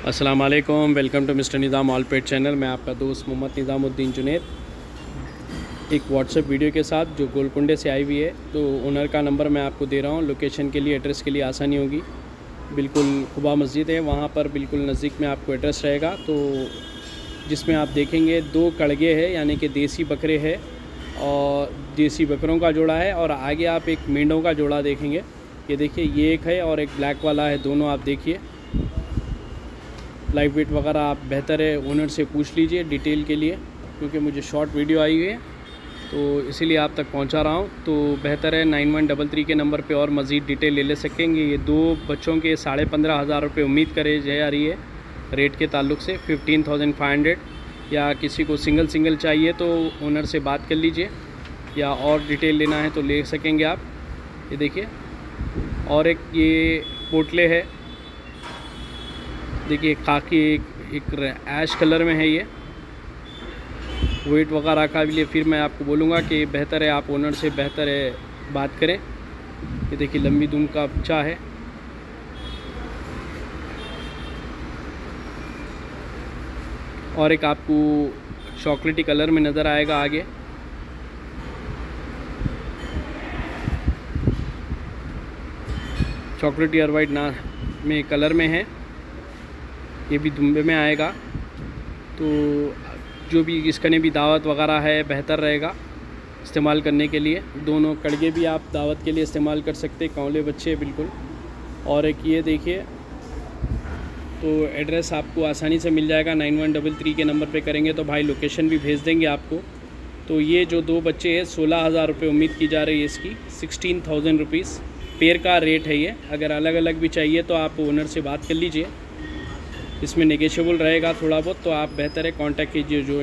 अस्सलाम वालेकुम welcome to mister Nizam all pet channel. मैं आपका दोस्त मोहम्मद निज़ामुद्दीन जुनेद। एक व्हाट्सएप वीडियो के साथ, जो गोलकुंडे से आई हुई है तो ओनर का नंबर मैं आपको दे रहा हूँ। लोकेशन के लिए, एड्रेस के लिए आसानी होगी। बिल्कुल खुबा मस्जिद है, वहाँ पर बिल्कुल नज़दीक में आपको एड्रेस रहेगा। तो जिसमें आप देखेंगे, दो कड़गे है, यानी कि देसी बकरे है और देसी बकरों का जोड़ा है और आगे आप एक मेंढों का जोड़ा देखेंगे। ये देखिए, ये एक है और एक ब्लैक वाला है, दोनों आप देखिए। लाइव वेट वगैरह आप बेहतर है ओनर से पूछ लीजिए डिटेल के लिए, क्योंकि मुझे शॉर्ट वीडियो आई हुई है। तो इसीलिए आप तक पहुँचा रहा हूँ। तो बेहतर है, नाइन वन डबल थ्री के नंबर पे और मज़ीद डिटेल ले ले सकेंगे। ये दो बच्चों के साढ़े पंद्रह हज़ार रुपये उम्मीद करे जा रही है। रेट के ताल्लुक से फिफ्टीन थाउज़ेंड फाइव हंड्रेड या किसी को सिंगल सिंगल चाहिए तो ओनर से बात कर लीजिए। या और डिटेल लेना है तो ले सकेंगे आप। ये देखिए। और एक ये पोटले है देखिए काफ़ी एक, एक ऐश कलर में है ये। वेट वगैरह का भी लिए फिर मैं आपको बोलूँगा कि बेहतर है आप ओनर से बेहतर है बात करें। ये देखिए लंबी दूम का अच्छा है। और एक आपको चॉकलेटी कलर में नज़र आएगा आगे। चॉकलेटी और वाइट ना में कलर में है। ये भी दुम्बे में आएगा। तो जो भी इसका भी दावत वगैरह है, बेहतर रहेगा इस्तेमाल करने के लिए। दोनों कड़गे भी आप दावत के लिए इस्तेमाल कर सकते कौले बच्चे, बिल्कुल। और एक ये देखिए तो एड्रेस आपको आसानी से मिल जाएगा। नाइन वन डबल थ्री के नंबर पे करेंगे तो भाई लोकेशन भी भेज देंगे आपको। तो ये जो दो बच्चे हैं, सोलह हज़ार रुपये उम्मीद की जा रही है इसकी। Sixteen thousand rupees. पेयर का रेट है ये। अगर अलग अलग भी चाहिए तो आप ओनर से बात कर लीजिए। इसमें निगेशियबल रहेगा थोड़ा बहुत तो आप बेहतर है कॉन्टैक्ट कीजिए जो